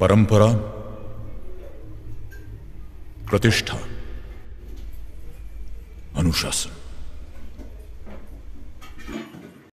परंपरा प्रतिष्ठा अनुशासन।